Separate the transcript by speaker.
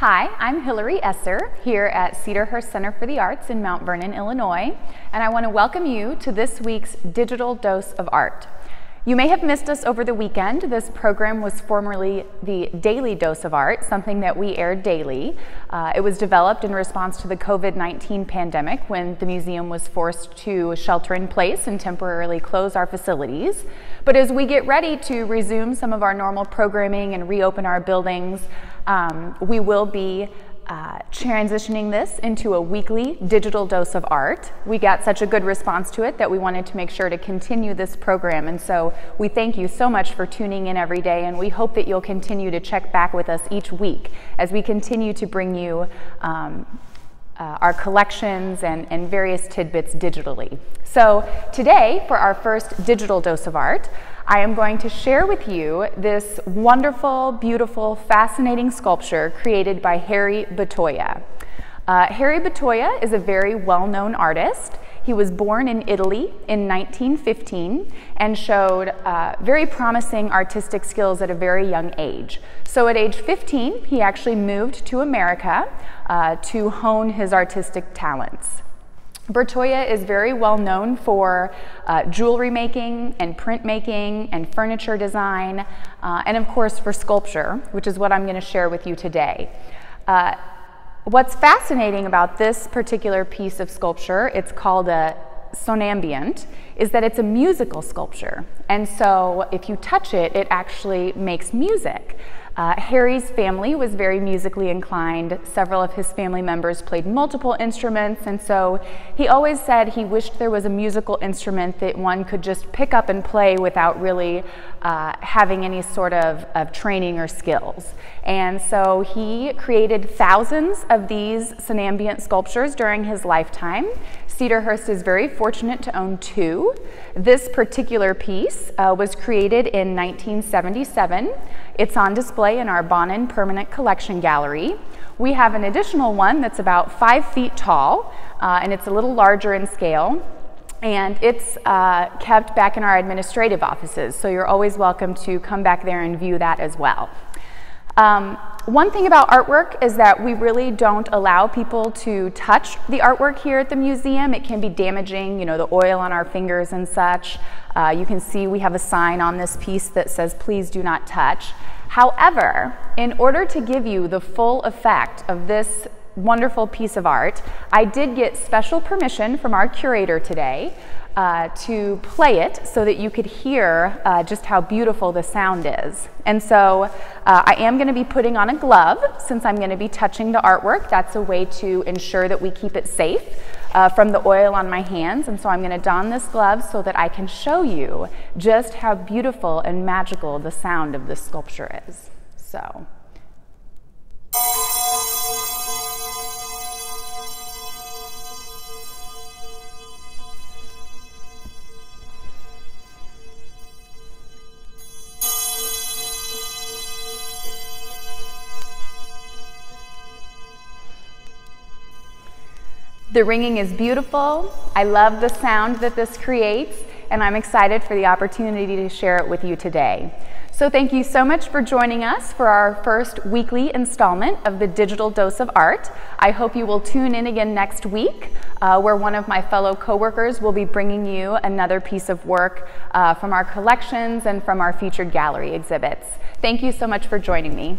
Speaker 1: Hi, I'm Hillary Esser here at Cedarhurst Center for the Arts in Mount Vernon, Illinois, and I want to welcome you to this week's Digital Dose of Art. You may have missed us over the weekend. This program was formerly the Daily Dose of Art, something that we aired daily. Uh, it was developed in response to the COVID-19 pandemic when the museum was forced to shelter in place and temporarily close our facilities. But as we get ready to resume some of our normal programming and reopen our buildings, um, we will be uh, transitioning this into a weekly digital dose of art. We got such a good response to it that we wanted to make sure to continue this program. And so we thank you so much for tuning in every day, and we hope that you'll continue to check back with us each week as we continue to bring you um, uh, our collections and, and various tidbits digitally. So today, for our first digital dose of art, I am going to share with you this wonderful, beautiful, fascinating sculpture created by Harry Bertoia. Uh, Harry Bertoia is a very well-known artist. He was born in Italy in 1915 and showed uh, very promising artistic skills at a very young age. So at age 15, he actually moved to America uh, to hone his artistic talents. Bertoia is very well known for uh, jewelry making and printmaking and furniture design, uh, and of course for sculpture, which is what I'm going to share with you today. Uh, what's fascinating about this particular piece of sculpture, it's called a sonambient, is that it's a musical sculpture. And so if you touch it, it actually makes music. Uh, Harry's family was very musically inclined. Several of his family members played multiple instruments, and so he always said he wished there was a musical instrument that one could just pick up and play without really uh, having any sort of, of training or skills. And so he created thousands of these sonambient sculptures during his lifetime. Cedarhurst is very fortunate to own two. This particular piece uh, was created in 1977. It's on display in our Bonin Permanent Collection Gallery. We have an additional one that's about five feet tall, uh, and it's a little larger in scale. And it's uh, kept back in our administrative offices, so you're always welcome to come back there and view that as well. Um, one thing about artwork is that we really don't allow people to touch the artwork here at the museum. It can be damaging, you know, the oil on our fingers and such. Uh, you can see we have a sign on this piece that says, please do not touch. However, in order to give you the full effect of this wonderful piece of art, I did get special permission from our curator today uh, to play it so that you could hear uh, just how beautiful the sound is. And so uh, I am going to be putting on a glove since I'm going to be touching the artwork. That's a way to ensure that we keep it safe uh, from the oil on my hands. And so I'm going to don this glove so that I can show you just how beautiful and magical the sound of this sculpture is. So. The ringing is beautiful. I love the sound that this creates, and I'm excited for the opportunity to share it with you today. So thank you so much for joining us for our first weekly installment of the Digital Dose of Art. I hope you will tune in again next week, uh, where one of my fellow coworkers will be bringing you another piece of work uh, from our collections and from our featured gallery exhibits. Thank you so much for joining me.